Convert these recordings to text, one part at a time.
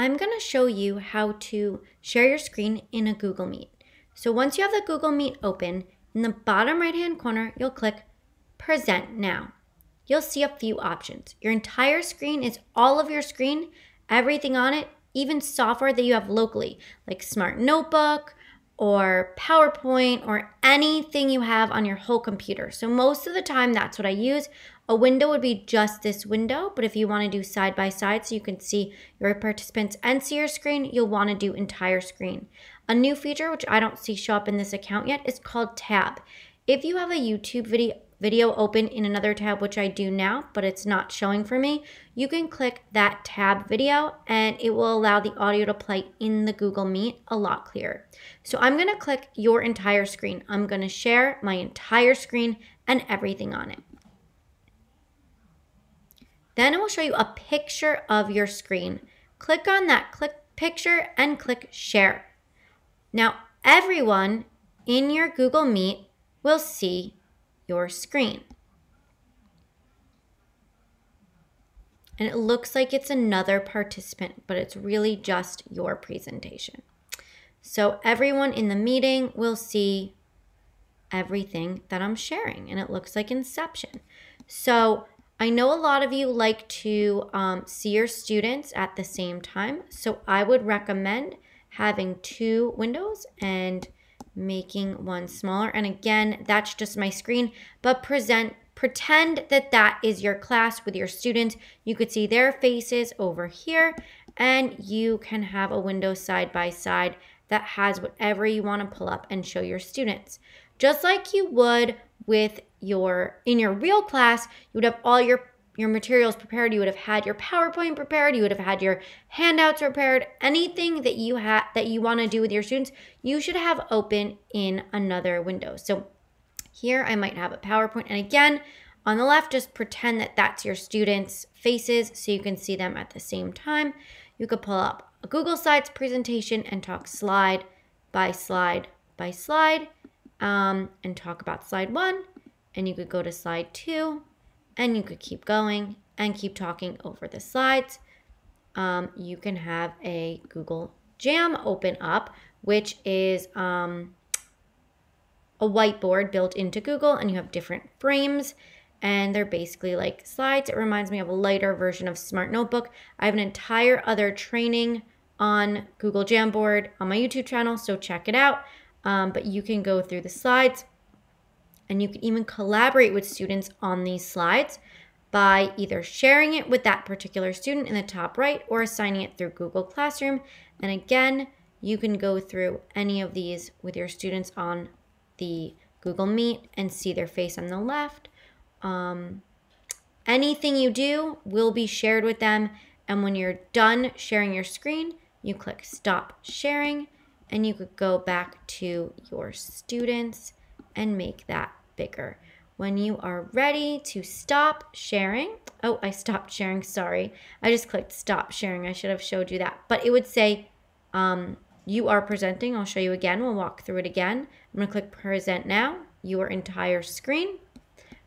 I'm going to show you how to share your screen in a Google Meet. So once you have the Google Meet open, in the bottom right hand corner, you'll click Present Now. You'll see a few options. Your entire screen is all of your screen, everything on it, even software that you have locally, like Smart Notebook or PowerPoint or anything you have on your whole computer. So most of the time, that's what I use. A window would be just this window, but if you want to do side by side so you can see your participants and see your screen, you'll want to do entire screen. A new feature, which I don't see show up in this account yet, is called Tab. If you have a YouTube video, video open in another tab, which I do now, but it's not showing for me, you can click that tab video and it will allow the audio to play in the Google Meet a lot clearer. So I'm gonna click your entire screen. I'm gonna share my entire screen and everything on it. Then it will show you a picture of your screen. Click on that click picture and click share. Now, everyone in your Google Meet will see your screen. And it looks like it's another participant, but it's really just your presentation. So everyone in the meeting will see everything that I'm sharing, and it looks like Inception. So I know a lot of you like to um, see your students at the same time, so I would recommend having two windows and making one smaller. And again, that's just my screen, but present pretend that that is your class with your students. You could see their faces over here and you can have a window side by side that has whatever you want to pull up and show your students. Just like you would with your in your real class, you would have all your your materials prepared, you would have had your PowerPoint prepared, you would have had your handouts prepared, anything that you have that you want to do with your students, you should have open in another window. So here I might have a PowerPoint and again, on the left just pretend that that's your students' faces so you can see them at the same time. You could pull up a Google Slides presentation and talk slide by slide by slide um, and talk about slide one and you could go to slide two and you could keep going and keep talking over the slides. Um, you can have a Google Jam open up, which is um, a whiteboard built into Google, and you have different frames, and they're basically like slides. It reminds me of a lighter version of Smart Notebook. I have an entire other training on Google Jamboard on my YouTube channel, so check it out. Um, but you can go through the slides and you can even collaborate with students on these slides by either sharing it with that particular student in the top right or assigning it through Google Classroom. And again, you can go through any of these with your students on the Google Meet and see their face on the left. Um, anything you do will be shared with them. And when you're done sharing your screen, you click stop sharing and you could go back to your students and make that bigger. When you are ready to stop sharing, oh, I stopped sharing, sorry. I just clicked stop sharing. I should have showed you that. But it would say, um, you are presenting. I'll show you again. We'll walk through it again. I'm going to click present now, your entire screen.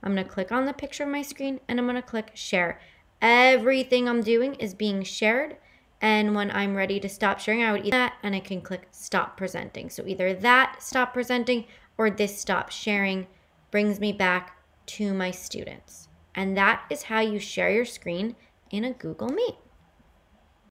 I'm going to click on the picture of my screen and I'm going to click share. Everything I'm doing is being shared. And when I'm ready to stop sharing, I would either that and I can click stop presenting. So either that stop presenting or this stop sharing brings me back to my students. And that is how you share your screen in a Google Meet.